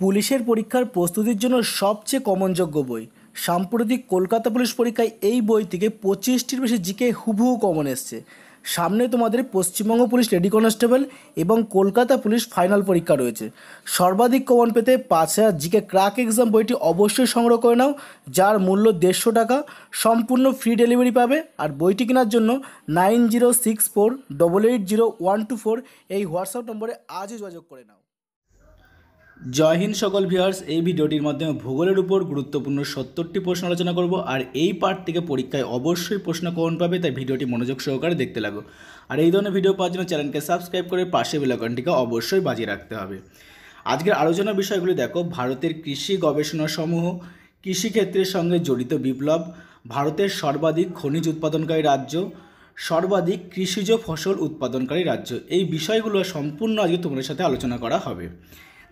পুলিশের পরীক্ষার প্রস্তুতির জন্য সবচেয়ে কমনযোগ্য বই। সাম্প্রতিক কলকাতা পুলিশ পরীক্ষায় এই বই থেকে পঁচিশটির বেশি জিকে হুবহু কমন এসছে। সামনে তোমাদের পশ্চিমবঙ্গ পুলিশ লেডি কনস্টেবল এবং কলকাতা পুলিশ ফাইনাল পরীক্ষা রয়েছে। সর্বাধিক কমন পেতে পাঁচ হাজার জিকে ক্রাক এক্সাম বইটি অবশ্যই সংগ্রহ করে নাও, যার মূল্য দেড়শো টাকা। সম্পূর্ণ ফ্রি ডেলিভারি পাবে আর বইটি কেনার জন্য nine zero six four double eight zero one two four এই হোয়াটসঅ্যাপ নম্বরে আজই যোগাযোগ করে নাও। জয় হিন্দ সকল ভিউয়ার্স এই ভিডিওটির মাধ্যমে ভূগোলের উপর গুরুত্বপূর্ণ সত্তরটি প্রশ্ন আলোচনা করব, আর এই পার্ট থেকে পরীক্ষায় অবশ্যই প্রশ্ন কমন পাবে, তাই ভিডিওটি মনোযোগ সহকারে দেখতে লাগো। আর এই ধরনের ভিডিও পাওয়ার জন্য চ্যানেলকে সাবস্ক্রাইব করে পাশে বেলাকনটিকে অবশ্যই বাজিয়ে রাখতে হবে। আজকের আলোচনা বিষয়গুলি দেখো, ভারতের কৃষি গবেষণা সমূহ কৃষিক্ষেত্রের সঙ্গে জড়িত বিপ্লব, ভারতের সর্বাধিক খনিজ উৎপাদনকারী রাজ্য, সর্বাধিক কৃষিজ ফসল উৎপাদনকারী রাজ্য। এই বিষয়গুলো সম্পূর্ণ আজকে তোমাদের সাথে আলোচনা করা হবে।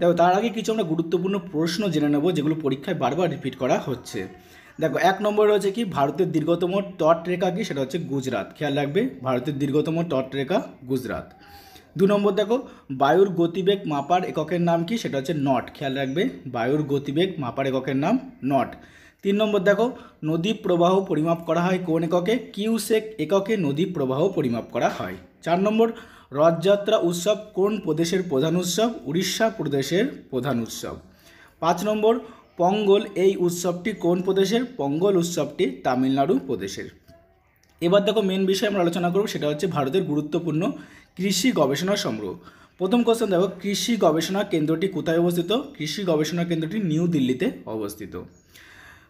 দেখো, তার আগে কিছু আমরা গুরুত্বপূর্ণ প্রশ্ন জেনে নেব, যেগুলো পরীক্ষায় বারবার রিপিট করা হচ্ছে। দেখো, এক নম্বর রয়েছে কি? ভারতের দীর্ঘতম তট রেখা কি? সেটা হচ্ছে গুজরাট। খেয়াল রাখবে, ভারতের দীর্ঘতম তট রেখা গুজরাট। দু নম্বর দেখো, বায়ুর গতিবেগ মাপার এককের নাম কি? সেটা হচ্ছে নট। খেয়াল রাখবে, বায়ুর গতিবেগ মাপার এককের নাম নট। তিন নম্বর দেখো, নদী প্রবাহ পরিমাপ করা হয় কোন এককে? কিউসেক এককে নদী প্রবাহ পরিমাপ করা হয়। চার নম্বর রথযাত্রা উৎসব কোন প্রদেশের প্রধান উৎসব? উড়িষ্যা প্রদেশের প্রধান উৎসব। পাঁচ নম্বর, পঙ্গল, এই উৎসবটি কোন প্রদেশের? পঙ্গল উৎসবটি তামিলনাড়ু প্রদেশের। এবার দেখো মেন বিষয় আমরা আলোচনা করব, সেটা হচ্ছে ভারতের গুরুত্বপূর্ণ কৃষি গবেষণা সংগ্রহ। প্রথম কোশ্চেন দেখো, কৃষি গবেষণা কেন্দ্রটি কোথায় অবস্থিত? কৃষি গবেষণা কেন্দ্রটি নিউ দিল্লিতে অবস্থিত।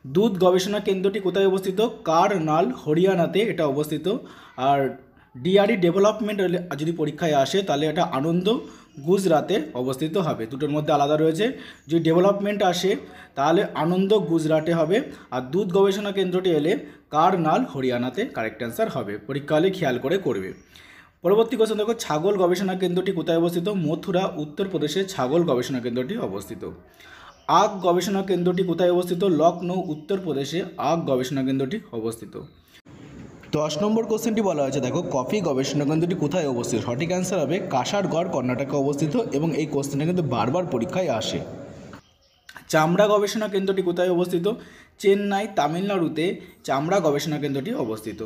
দুধ গবেষণা কেন্দ্রটি কোথায় অবস্থিত? কারনাল, হরিয়ানাতে এটা অবস্থিত। আর ডিআরই ডেভেলপমেন্ট যদি পরীক্ষায় আসে, তাহলে এটা আনন্দ গুজরাতে অবস্থিত হবে। দুটোর মধ্যে আলাদা রয়েছে। যদি ডেভেলপমেন্ট আসে, তাহলে আনন্দ গুজরাটে হবে। আর দুধ গবেষণা কেন্দ্রটি এলে কারনাল, হরিয়ানাতে কারেক্ট অ্যান্সার হবে। পরীক্ষা হলে খেয়াল করে করবে। পরবর্তী কোশ্চেন দেখো, ছাগল গবেষণা কেন্দ্রটি কোথায় অবস্থিত? মথুরা উত্তরপ্রদেশে ছাগল গবেষণা কেন্দ্রটি অবস্থিত। আগ গবেষণা কেন্দ্রটি কোথায় অবস্থিত? লখনৌ উত্তরপ্রদেশে আগ গবেষণা কেন্দ্রটি অবস্থিত। দশ নম্বর কোশ্চেনটি বলা হয়েছে, দেখো, কফি গবেষণা কেন্দ্রটি কোথায় অবস্থিত? সঠিক অ্যান্সার হবে কাসারগড় কর্ণাটকে অবস্থিত এবং এই কোশ্চেনটা কিন্তু বারবার পরীক্ষায় আসে। চামড়া গবেষণা কেন্দ্রটি কোথায় অবস্থিত? চেন্নাই, তামিলনাড়ুতে চামড়া গবেষণা কেন্দ্রটি অবস্থিত।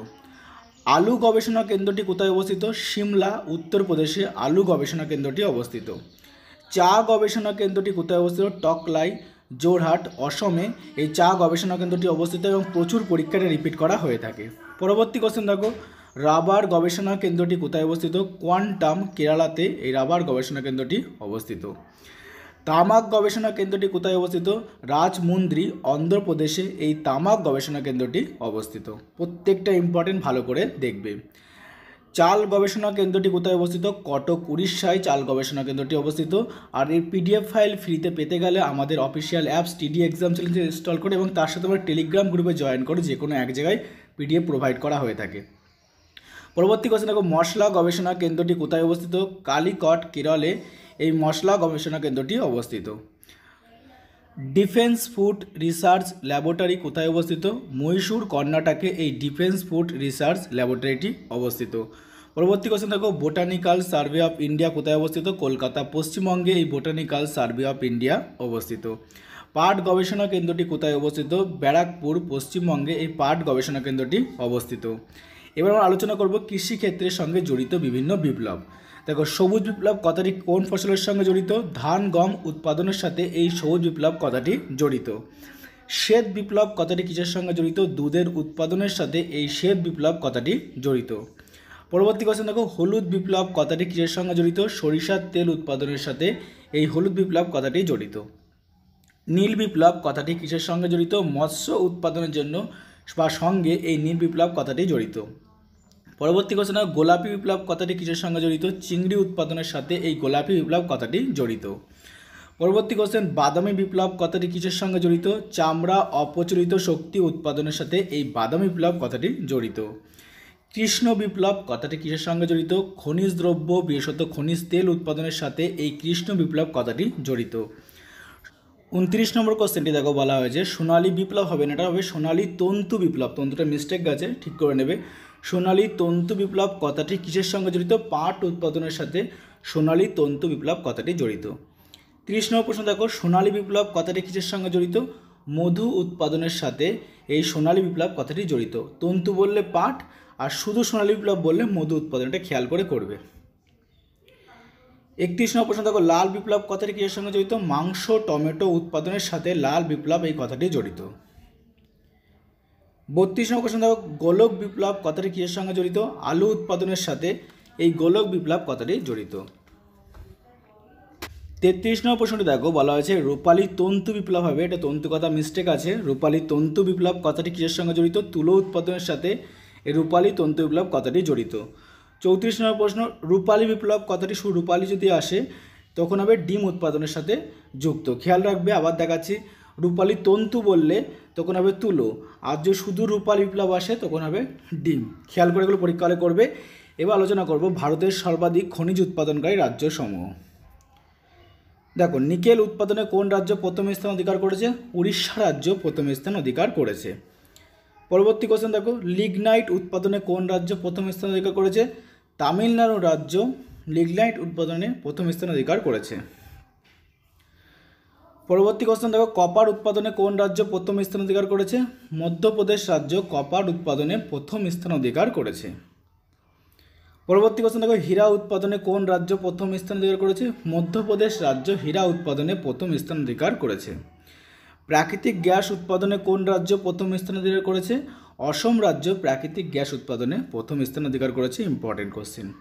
আলু গবেষণা কেন্দ্রটি কোথায় অবস্থিত? সিমলা, উত্তরপ্রদেশে আলু গবেষণা কেন্দ্রটি অবস্থিত। চা গবেষণা কেন্দ্রটি কোথায় অবস্থিত? টকলাই জোরহাট, অসমে এই চা গবেষণা কেন্দ্রটি অবস্থিত এবং প্রচুর পরীক্ষাটা রিপিট করা হয়ে থাকে। পরবর্তী কোশ্চেন দেখো, রাবার গবেষণা কেন্দ্রটি কোথায় অবস্থিত? কোয়ান্টাম কেরালাতে এই রাবার গবেষণা কেন্দ্রটি অবস্থিত। তামাক গবেষণা কেন্দ্রটি কোথায় অবস্থিত? রাজমুন্দ্রি, অন্ধ্রপ্রদেশে এই তামাক গবেষণা কেন্দ্রটি অবস্থিত। প্রত্যেকটা ইম্পর্টেন্ট ভালো করে দেখবে। চাল গবেষণা কেন্দ্রটি কোথায় অবস্থিত? কটক, উড়িষ্যায় চাল গবেষণা কেন্দ্রটি অবস্থিত। আর এর পিডিএফ ফাইল ফ্রিতে পেতে গেলে আমাদের official apps, TD exam challenge install করে এবং তার সাথে আমার টেলিগ্রাম গ্রুপে জয়েন করে যে কোনো এক জায়গায় পিডিএফ প্রোভাইড করা হয়ে থাকে। পরবর্তী কোশ্চেন দেখো, মশলা গবেষণা কেন্দ্রটি কোথায় অবস্থিত? কালিকট, কেরলে এই মশলা গবেষণা কেন্দ্রটি অবস্থিত। ডিফেন্স ফুড রিসার্চ ল্যাবরেটরি কোথায় অবস্থিত? মহীশূর, কর্ণাটকে এই ডিফেন্স ফুড রিসার্চ ল্যাবরেটরিটি অবস্থিত। পরবর্তী কোশ্চেন দেখো, বোটানিক্যাল সার্ভে অফ ইন্ডিয়া কোথায় অবস্থিত? কলকাতা, পশ্চিমবঙ্গে এই বোটানিক্যাল সার্ভে অফ ইন্ডিয়া অবস্থিত। পাট গবেষণা কেন্দ্রটি কোথায় অবস্থিত? ব্যারাকপুর, পশ্চিমবঙ্গে এই পাট গবেষণা কেন্দ্রটি অবস্থিত। এবার আমরা আলোচনা করব কৃষিক্ষেত্রের সঙ্গে জড়িত বিভিন্ন বিপ্লব। দেখো, সবুজ বিপ্লব কথাটি কোন ফসলের সঙ্গে জড়িত? ধান, গম উৎপাদনের সাথে এই সবুজ বিপ্লব কথাটি জড়িত। শ্বেত বিপ্লব কথাটি কিসের সঙ্গে জড়িত? দুধের উৎপাদনের সাথে এই শ্বেত বিপ্লব কথাটি জড়িত। পরবর্তী কোশ্চেন দেখো, হলুদ বিপ্লব কথাটি কিসের সঙ্গে জড়িত? সরিষার তেল উৎপাদনের সাথে এই হলুদ বিপ্লব কথাটি জড়িত। নীল বিপ্লব কথাটি কিসের সঙ্গে জড়িত? মৎস্য উৎপাদনের জন্য বা সঙ্গে এই নীল বিপ্লব কথাটি জড়িত। পরবর্তী কোশ্চেন গোলাপি বিপ্লব কথাটি কিসের সঙ্গে জড়িত? চিংড়ি উৎপাদনের সাথে এই গোলাপি বিপ্লব কথাটি জড়িত। পরবর্তী কোশ্চেন বাদামি বিপ্লব কথাটি কিসের সঙ্গে জড়িত? চামড়া অপচলিত শক্তি উৎপাদনের সাথে এই বাদামি বিপ্লব কথাটি জড়িত। কৃষ্ণ বিপ্লব কথাটি কিসের সঙ্গে জড়িত? খনিজ দ্রব্য, বিশেষত খনিজ তেল উৎপাদনের সাথে এই কৃষ্ণ বিপ্লব কথাটি জড়িত। উনত্রিশ নম্বর কোশ্চেনটি দেখো, বলা হয়েছে, সোনালী বিপ্লব হবে না, এটা হবে সোনালী তন্তু বিপ্লব। তন্তুটা মিস্টেক গেছে, ঠিক করে নেবে। সোনালী তন্তু বিপ্লব কথাটি কিসের সঙ্গে জড়িত? পাট উৎপাদনের সাথে সোনালী তন্তু বিপ্লব কথাটি জড়িত। তিরিশ নম্বর প্রশ্ন দেখো, সোনালী বিপ্লব কথাটি কিসের সঙ্গে জড়িত? মধু উৎপাদনের সাথে এই সোনালী বিপ্লব কথাটি জড়িত। তন্তু বললে পাট, আর শুধু সোনালী বিপ্লব বললে মধু উৎপাদনটা খেয়াল করে করবে। একত্রিশ নম্বর প্রশ্ন দেখো, লাল বিপ্লব কথাটি কিসের সঙ্গে জড়িত? মাংস, টমেটো উৎপাদনের সাথে লাল বিপ্লব এই কথাটি জড়িত। বত্রিশ নম্বর প্রশ্ন দেখো, গোলক বিপ্লব কথাটি কিসের সঙ্গে জড়িত? আলু উৎপাদনের সাথে এই গোলক বিপ্লব কথাটি জড়িত। তেত্রিশ নম্বর প্রশ্নটি দেখো, বলা হয়েছে, রূপালী তন্তু বিপ্লব হবে। এটা তন্তু কথা মিস্টেক আছে। রূপালী তন্তু বিপ্লব কথাটি কিসের সঙ্গে জড়িত? তুলো উৎপাদনের সাথে এই রূপালী তন্তু বিপ্লব কথাটি জড়িত। চৌত্রিশ নম্বর প্রশ্ন, রূপালী বিপ্লব কথাটি শুধু রূপালী যদি আসে, তখন হবে ডিম উৎপাদনের সাথে যুক্ত। খেয়াল রাখবে, আবার দেখাচ্ছি। রূপালী তন্তু বললে তখন হবে তুলো। আর যদি শুধু রূপালী বিপ্লব আসে তখন হবে ডিম। খেয়াল করে এগুলো পরীক্ষা হলে করবে। এবার আলোচনা করব ভারতের সর্বাধিক খনিজ উৎপাদনকারী রাজ্য সমূহ দেখো, নিকেল উৎপাদনে কোন রাজ্য প্রথম স্থান অধিকার করেছে? উড়িষ্যা রাজ্য প্রথম স্থান অধিকার করেছে। পরবর্তী কোশ্চেন দেখো, লিগনাইট উৎপাদনে কোন রাজ্য প্রথম স্থান অধিকার করেছে? তামিলনাড়ু রাজ্য লিগনাইট উৎপাদনে প্রথম স্থান অধিকার করেছে। পরবর্তী কোশ্চেন দেখো, কপার উৎপাদনে কোন রাজ্য প্রথম স্থান অধিকার করেছে? মধ্যপ্রদেশ রাজ্য কপার উৎপাদনে প্রথম স্থান অধিকার করেছে। পরবর্তী কোশ্চেন দেখো, হীরা উৎপাদনে কোন রাজ্য প্রথম স্থান অধিকার করেছে? মধ্যপ্রদেশ রাজ্য হীরা উৎপাদনে প্রথম স্থান অধিকার করেছে। প্রাকৃতিক গ্যাস উৎপাদনে কোন রাজ্য প্রথম স্থান অধিকার করেছে? অসম রাজ্য প্রাকৃতিক গ্যাস উৎপাদনে প্রথম স্থান অধিকার করেছে ইম্পর্টেন্ট কোশ্চেন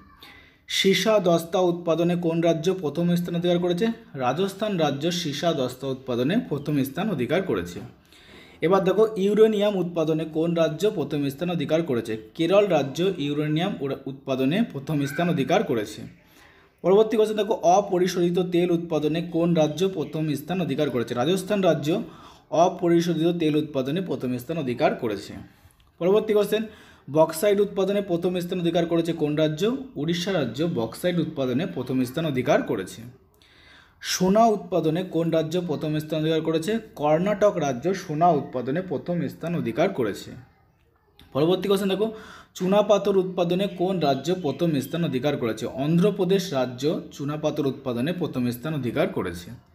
সীসা দস্তা উৎপাদনে কোন রাজ্য প্রথম স্থান অধিকার করেছে? রাজস্থান রাজ্য সীসা দস্তা উৎপাদনে প্রথম স্থান অধিকার করেছে। এবার দেখো, ইউরেনিয়াম উৎপাদনে কোন রাজ্য প্রথম স্থান অধিকার করেছে? কেরল রাজ্য ইউরেনিয়াম উৎপাদনে প্রথম স্থান অধিকার করেছে। পরবর্তী কোশ্চেন দেখো, অপরিশোধিত তেল উৎপাদনে কোন রাজ্য প্রথম স্থান অধিকার করেছে? রাজস্থান রাজ্য অপরিশোধিত তেল উৎপাদনে প্রথম স্থান অধিকার করেছে। পরবর্তী কোশ্চেন বক্সাইড উৎপাদনে প্রথম স্থান অধিকার করেছে কোন রাজ্য? উড়িষ্যা রাজ্য বক্সাইড উৎপাদনে প্রথম স্থান অধিকার করেছে। সোনা উৎপাদনে কোন রাজ্য প্রথম স্থান অধিকার করেছে? কর্ণাটক রাজ্য সোনা উৎপাদনে প্রথম স্থান অধিকার করেছে। পরবর্তী কোশ্চেন দেখো। চুনাপাথর উৎপাদনে কোন রাজ্য প্রথম স্থান অধিকার করেছে? অন্ধ্রপ্রদেশ রাজ্য চুনাপাথর উৎপাদনে প্রথম স্থান অধিকার করেছে।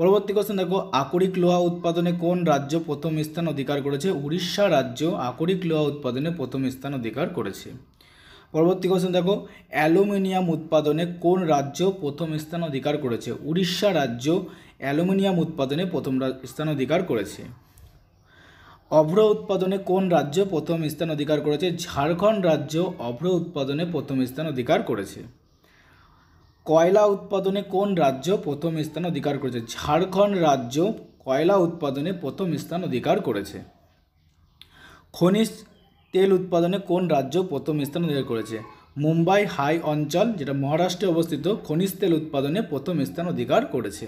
পরবর্তী কোশ্চেন দেখো, আকরিক লোহা উৎপাদনে কোন রাজ্য প্রথম স্থান অধিকার করেছে? উড়িষ্যা রাজ্য আকরিক লোহা উৎপাদনে প্রথম স্থান অধিকার করেছে। পরবর্তী কোশ্চেন দেখো, অ্যালুমিনিয়াম উৎপাদনে কোন রাজ্য প্রথম স্থান অধিকার করেছে? উড়িষ্যা রাজ্য অ্যালুমিনিয়াম উৎপাদনে প্রথম স্থান অধিকার করেছে। অভ্র উৎপাদনে কোন রাজ্য প্রথম স্থান অধিকার করেছে? ঝাড়খণ্ড রাজ্য অভ্র উৎপাদনে প্রথম স্থান অধিকার করেছে। কয়লা উৎপাদনে কোন রাজ্য প্রথম স্থান অধিকার করেছে? ঝাড়খণ্ড রাজ্য কয়লা উৎপাদনে প্রথম স্থান অধিকার করেছে। খনিজ তেল উৎপাদনে কোন রাজ্য প্রথম স্থান অধিকার করেছে? মুম্বাই হাই অঞ্চল, যেটা মহারাষ্ট্রে অবস্থিত, খনিজ তেল উৎপাদনে প্রথম স্থান অধিকার করেছে।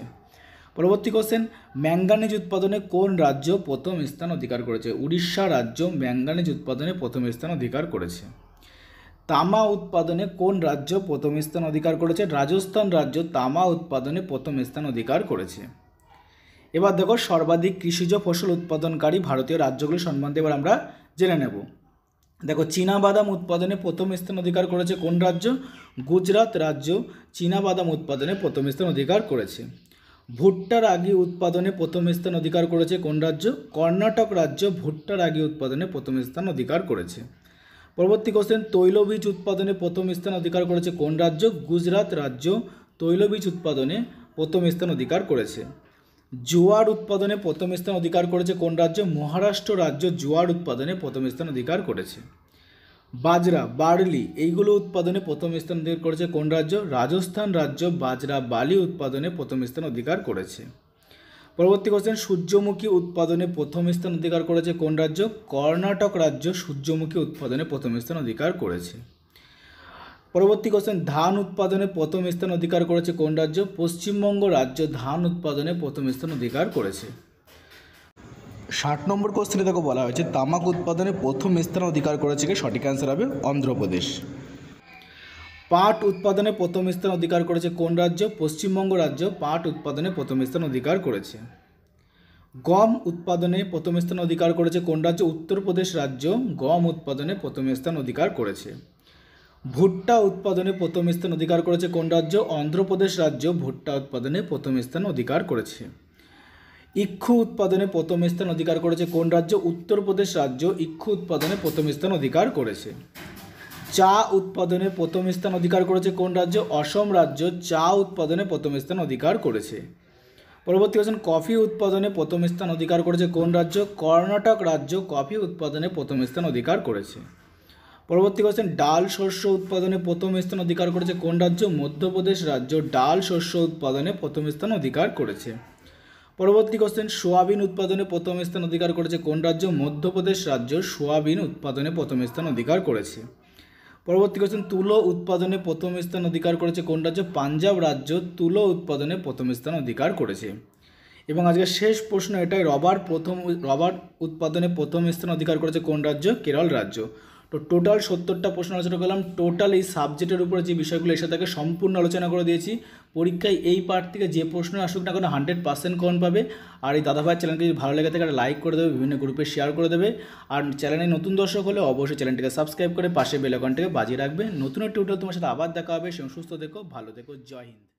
পরবর্তী কোশ্চেন ম্যাঙ্গানিজ উৎপাদনে কোন রাজ্য প্রথম স্থান অধিকার করেছে? উড়িষ্যা রাজ্য ম্যাঙ্গানিজ উৎপাদনে প্রথম স্থান অধিকার করেছে। তামা উৎপাদনে কোন রাজ্য প্রথম স্থান অধিকার করেছে? রাজস্থান রাজ্য তামা উৎপাদনে প্রথম স্থান অধিকার করেছে। এবার দেখো, সর্বাধিক কৃষিজ ফসল উৎপাদনকারী ভারতীয় রাজ্যগুলি সম্বন্ধে এবার আমরা জেনে নেব। দেখো বাদাম উৎপাদনে প্রথম স্থান অধিকার করেছে কোন রাজ্য? গুজরাট রাজ্য বাদাম উৎপাদনে প্রথম স্থান অধিকার করেছে। ভুট্টার আগি উৎপাদনে প্রথম স্থান অধিকার করেছে কোন রাজ্য? কর্ণাটক রাজ্য ভুট্টার আগি উৎপাদনে প্রথম স্থান অধিকার করেছে। পরবর্তী কোশ্চেন তৈলবীজ উৎপাদনে প্রথম স্থান অধিকার করেছে কোন রাজ্য? গুজরাট রাজ্য তৈলবীজ উৎপাদনে প্রথম স্থান অধিকার করেছে। জোয়ার উৎপাদনে প্রথম স্থান অধিকার করেছে কোন রাজ্য? মহারাষ্ট্র রাজ্য জোয়ার উৎপাদনে প্রথম স্থান অধিকার করেছে। বাজরা, বার্লি, এইগুলো উৎপাদনে প্রথম স্থান অধিকার করেছে কোন রাজ্য? রাজস্থান রাজ্য বাজরা, বালি উৎপাদনে প্রথম স্থান অধিকার করেছে। পরবর্তী কোশ্চেন সূর্যমুখী উৎপাদনে প্রথম স্থান অধিকার করেছে কোন রাজ্য? কর্ণাটক রাজ্য সূর্যমুখী উৎপাদনে প্রথম স্থান অধিকার করেছে। পরবর্তী কোশ্চেন ধান উৎপাদনে প্রথম স্থান অধিকার করেছে কোন রাজ্য? পশ্চিমবঙ্গ রাজ্য ধান উৎপাদনে প্রথম স্থান অধিকার করেছে। ষাট নম্বর কোশ্চেনে দেখো বলা হয়েছে, তামাক উৎপাদনে প্রথম স্থান অধিকার করেছে কি? সঠিক অ্যান্সার হবে অন্ধ্রপ্রদেশ। পাট উৎপাদনে প্রথম স্থান অধিকার করেছে কোন রাজ্য? পশ্চিমবঙ্গ রাজ্য পাট উৎপাদনে প্রথম স্থান অধিকার করেছে। গম উৎপাদনে প্রথম স্থান অধিকার করেছে কোন রাজ্য? উত্তরপ্রদেশ রাজ্য গম উৎপাদনে প্রথম স্থান অধিকার করেছে। ভুট্টা উৎপাদনে প্রথম স্থান অধিকার করেছে কোন রাজ্য? অন্ধ্রপ্রদেশ রাজ্য ভুট্টা উৎপাদনে প্রথম স্থান অধিকার করেছে। ইক্ষু উৎপাদনে প্রথম স্থান অধিকার করেছে কোন রাজ্য? উত্তরপ্রদেশ রাজ্য ইক্ষু উৎপাদনে প্রথম স্থান অধিকার করেছে। চা উৎপাদনে প্রথম স্থান অধিকার করেছে কোন রাজ্য? অসম রাজ্য। চা উৎপাদনে প্রথম স্থান অধিকার করেছে। পরবর্তী কোশ্চেন কফি উৎপাদনে প্রথম স্থান অধিকার করেছে কোন রাজ্য? কর্ণাটক রাজ্য। কফি উৎপাদনে প্রথম স্থান অধিকার করেছে। পরবর্তী কোশ্চেন ডাল শস্য উৎপাদনে প্রথম স্থান অধিকার করেছে কোন রাজ্য? মধ্যপ্রদেশ রাজ্য। ডাল শস্য উৎপাদনে প্রথম স্থান অধিকার করেছে। পরবর্তী কোশ্চেন সোয়াবিন উৎপাদনে প্রথম স্থান অধিকার করেছে কোন রাজ্য? মধ্যপ্রদেশ রাজ্য। সোয়াবিন উৎপাদনে প্রথম স্থান অধিকার করেছে। পরবর্তী কোশ্চেন তুলো উৎপাদনে প্রথম স্থান অধিকার করেছে কোন রাজ্য? পাঞ্জাব রাজ্য তুলো উৎপাদনে প্রথম স্থান অধিকার করেছে। এবং আজকের শেষ প্রশ্ন এটাই, রবার প্রথম, রবার উৎপাদনে প্রথম স্থান অধিকার করেছে কোন রাজ্য? কেরল রাজ্য। তো টোটাল সত্তরটা প্রশ্ন আলোচনা করলাম। টোটাল এই সাবজেক্টের উপরে যে বিষয়গুলো এসে থাকে, সম্পূর্ণ আলোচনা করে দিয়েছি। পরীক্ষায় এই পার্ট থেকে যে প্রশ্ন আসুক না কোনো হান্ড্রেড পার্সেন্ট কমন পাবে। আর এই দাদাভাই চ্যানেলকে যদি ভালো লেগে থাকে, একটা লাইক করে দেবে, বিভিন্ন গ্রুপে শেয়ার করে দেবে। আর চ্যানেলে নতুন দর্শক হলে অবশ্যই চ্যানেলটিকে সাবস্ক্রাইব করে পাশে বেল আইকনটাকে বাজিয়ে রাখবে। নতুন একটি উঠে তোমার সাথে আবার দেখা হবে। সুস্থ দেখো ভালো দেখো জয় হিন্দ।